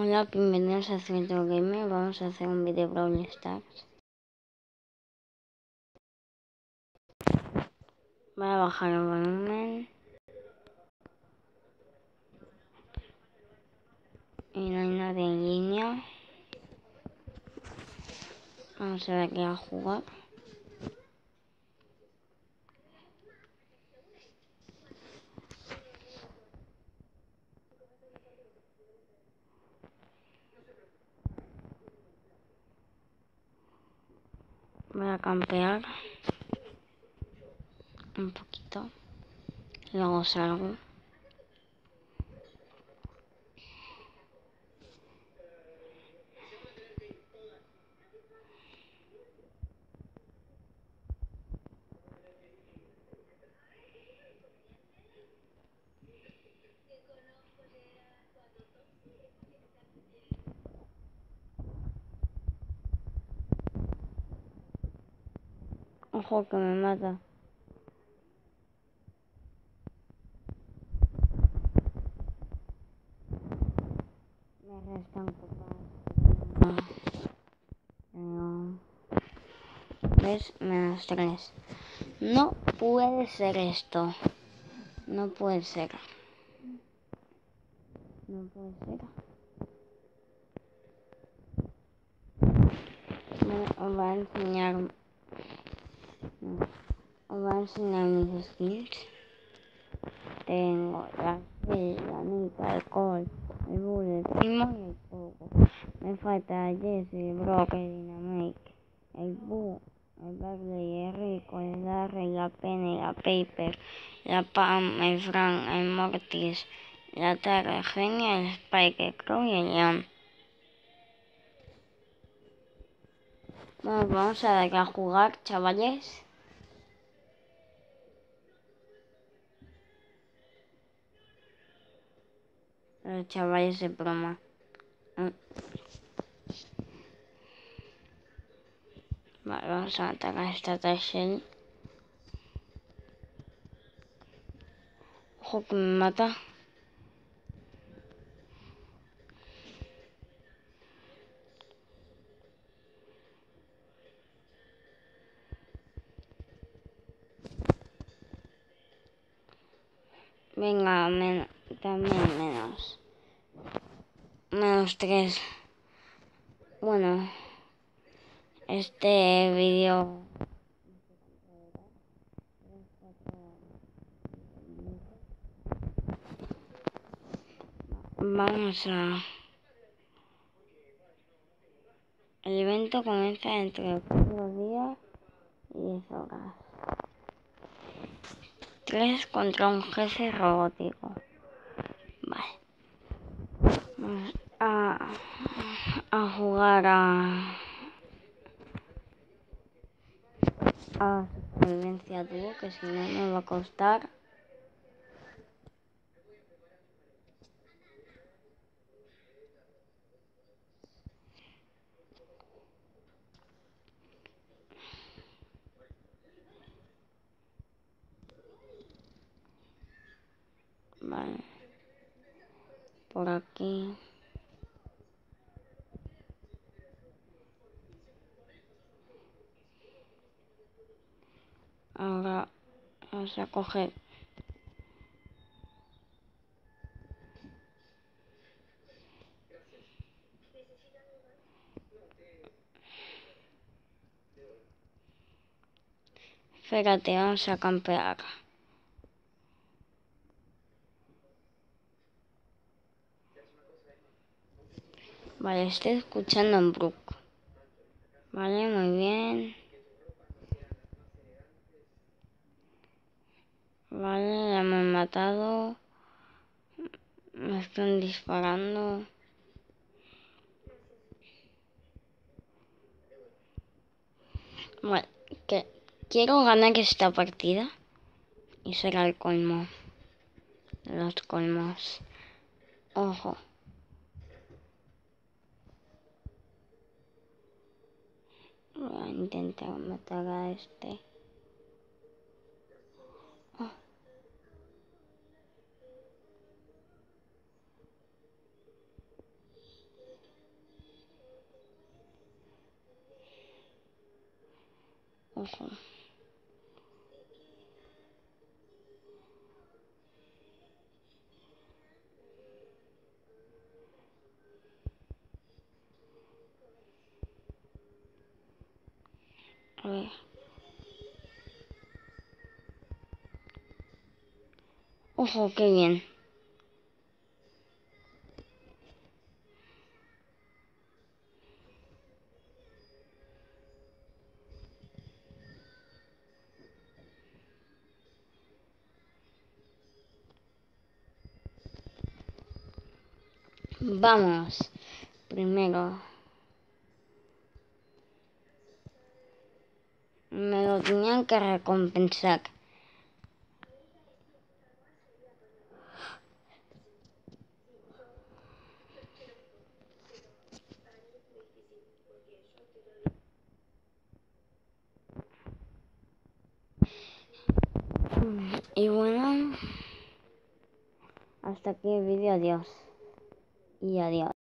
Hola, bienvenidos a Centro Gamer. Vamos a hacer un video Brawl Stars. Voy a bajar el volumen. Y no hay nadie en línea. Vamos a ver qué va a jugar. Voy a campear un poquito. Luego salgo. Ojo que me mata. Me restan copas. No. ¿Ves? Menos tres. No puede ser esto. No puede ser. No puede ser. Os voy a enseñar voy a mis skills. Tengo la la Nica, el Colt, el Bull, el Primo y el Poco. Me falta Jesse, el Brock, el Dynamite, el Boo, el Bagley, el Rico, el Larry, la Penny, la Paper, la Pam, el Frank, el Mortis, la Terra, el Genia, el Spike, el Crow y el Leon. Bueno, vamos a dar a jugar, chavales. Los chavales de broma. Mm. Vale, vamos a matar a esta Tashell. Ojo que me mata. Venga, men también menos. Tres. Bueno, este vídeo... Vamos a... El evento comienza entre 4 días y 10 horas. 3 contra un jefe robótico. Vale. Vamos jugar a... a supervivencia dúo, que si no me va a costar. Vale. Por aquí. Ahora vamos a coger Espérate, vamos a campear. Vale, estoy escuchando en Brook. Vale, muy bien. Vale, ya me han matado. Me están disparando. Bueno, que quiero ganar esta partida. Y será el colmo. Los colmos. Ojo. Voy a intentar matar a este. Ojo. A ver. Ojo, qué bien. Vamos. Primero. Me lo tenían que recompensar. Y bueno, hasta aquí el vídeo, adiós. Y adiós.